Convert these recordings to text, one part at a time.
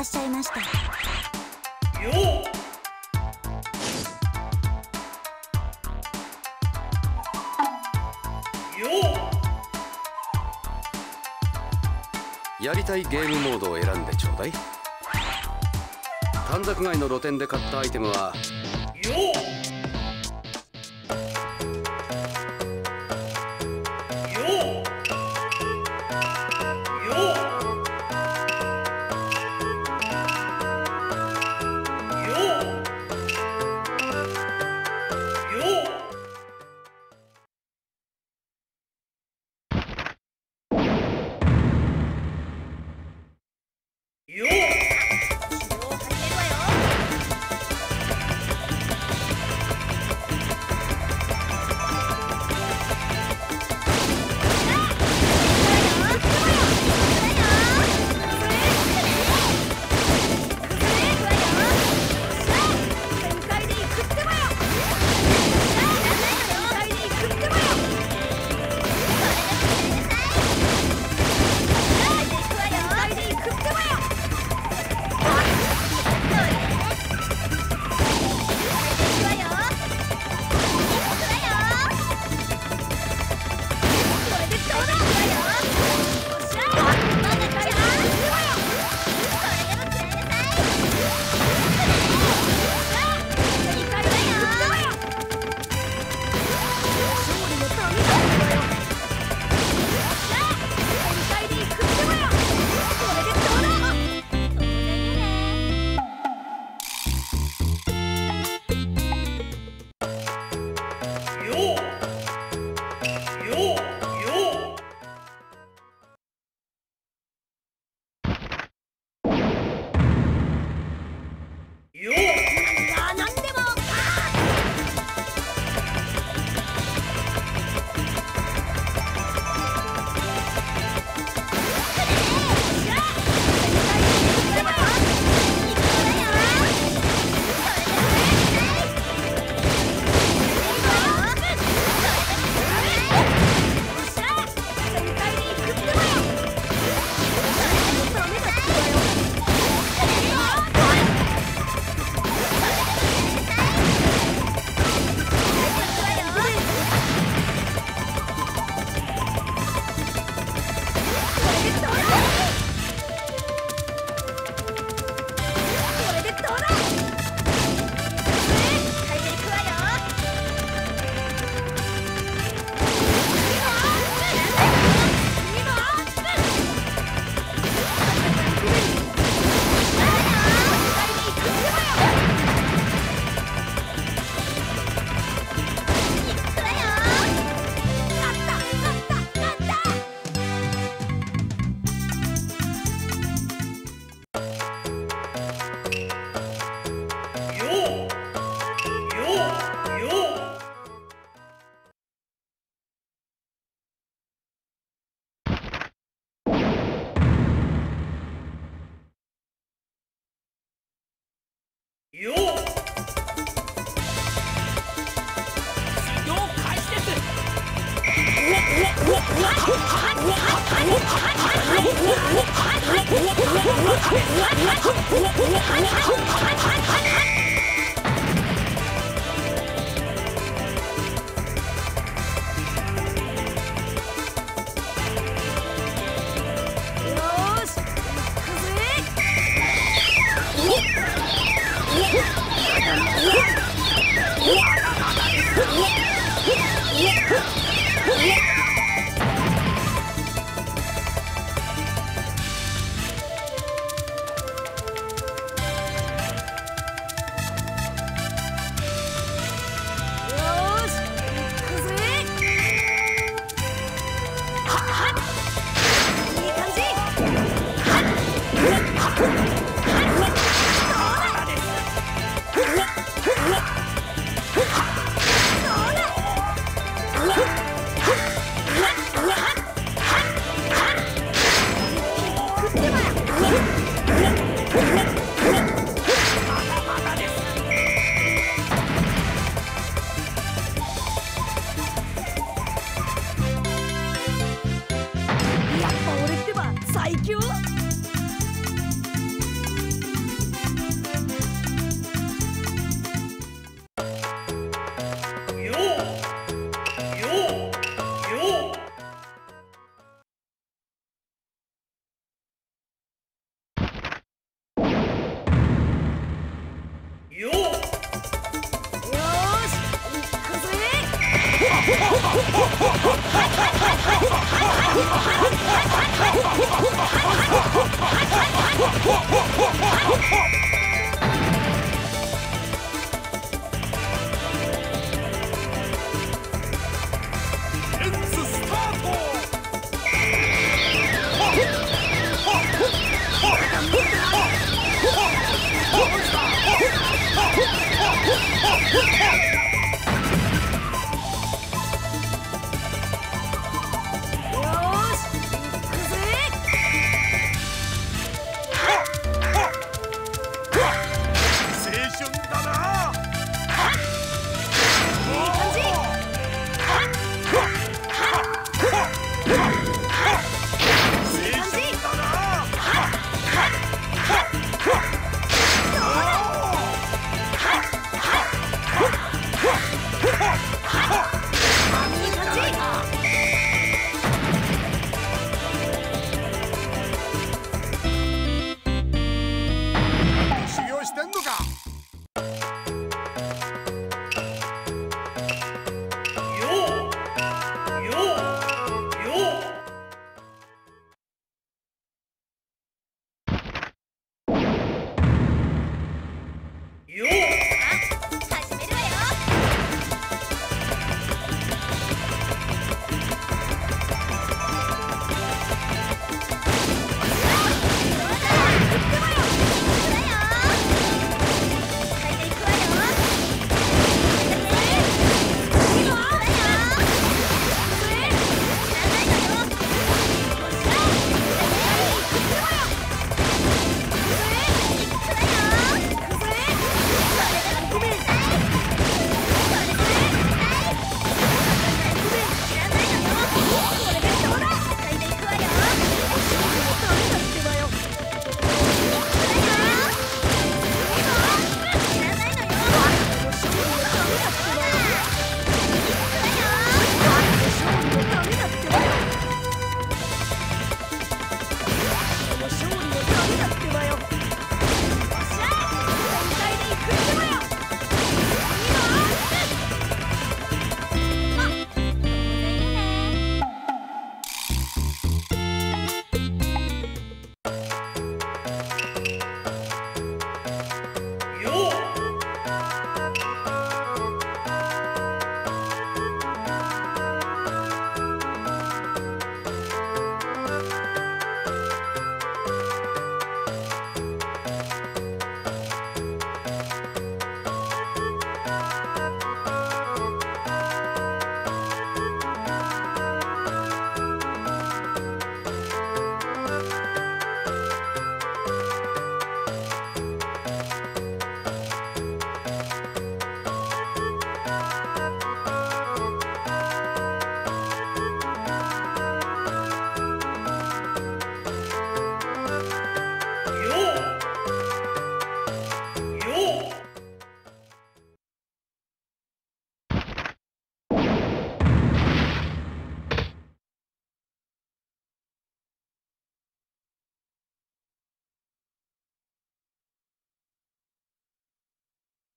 らっしゃいました。よやりたいゲームモードを選んでちょうだい。短冊街の露店で買ったアイテムは。よっ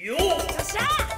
しゃ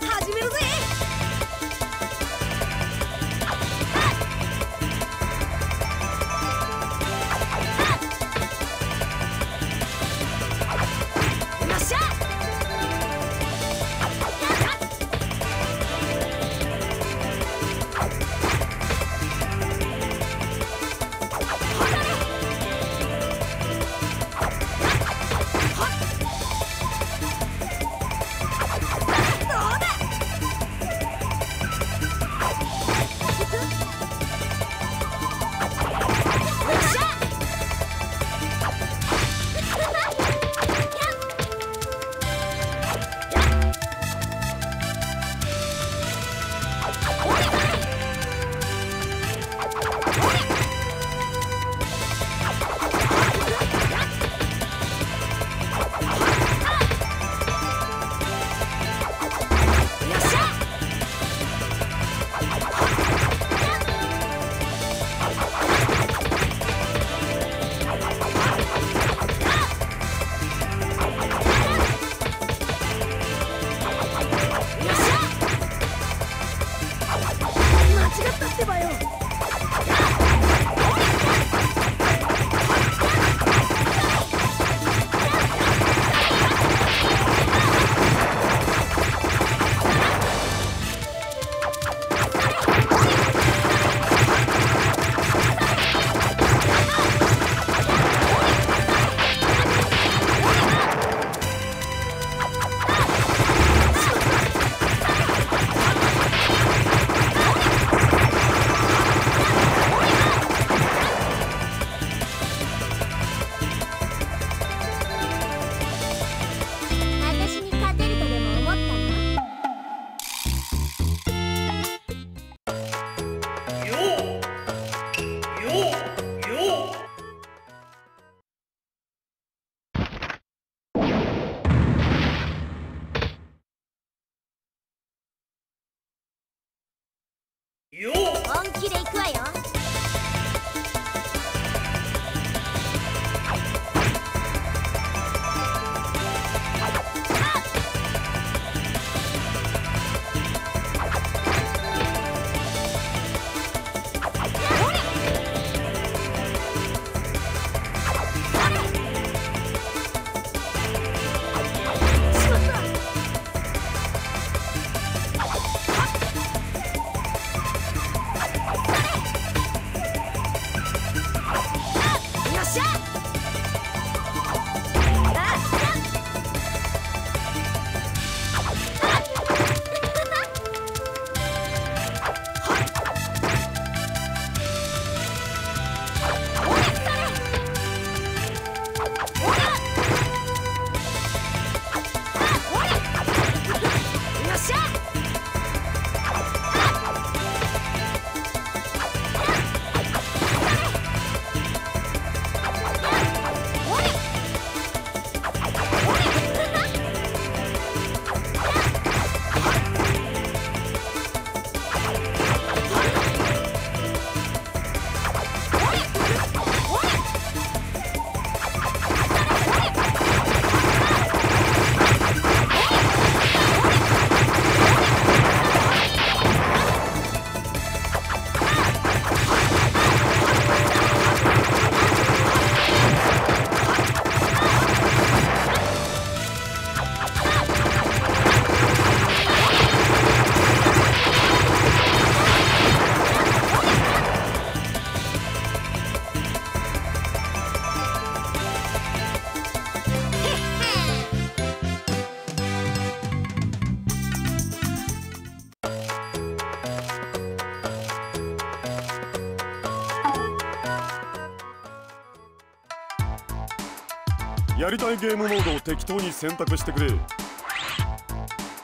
やりたいゲームモードを適当に選択してくれ。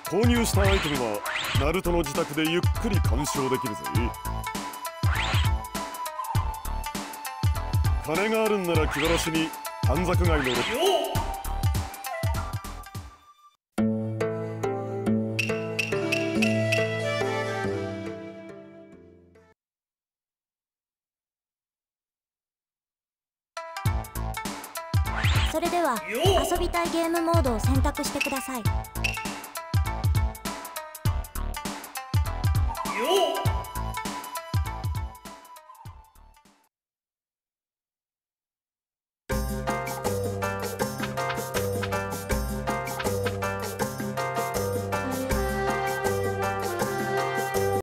購入したアイテムはナルトの自宅でゆっくり鑑賞できるぜ。金があるんなら気晴らしに短冊街のそれでは遊びたいゲームモードを選択してください。